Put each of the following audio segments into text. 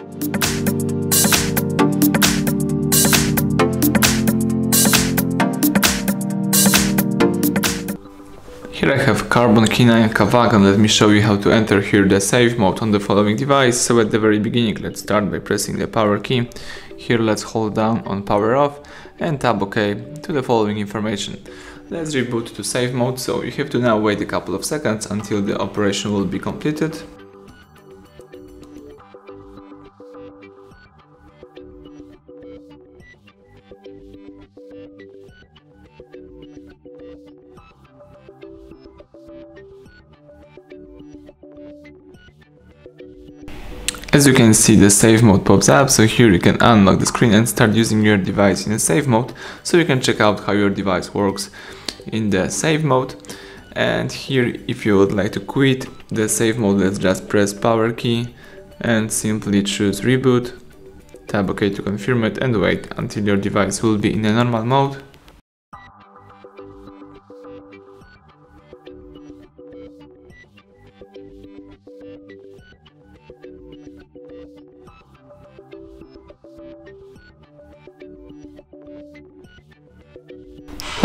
Here I have Karbonn K9 and Kavach and let me show you how to enter here the save mode on the following device. So at the very beginning let's start by pressing the power key. Here let's hold down on power off and tap OK to the following information. Let's reboot to save mode so you have to now wait a couple of seconds until the operation will be completed. As you can see the save mode pops up, so here you can unlock the screen and start using your device in a save mode, so you can check out how your device works in the save mode. And here if you would like to quit the save mode, let's just press power key and simply choose reboot, tap OK to confirm it and wait until your device will be in a normal mode.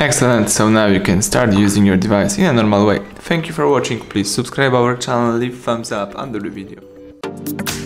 Excellent, so now you can start using your device in a normal way. Thank you for watching, please subscribe our channel, leave thumbs up under the video.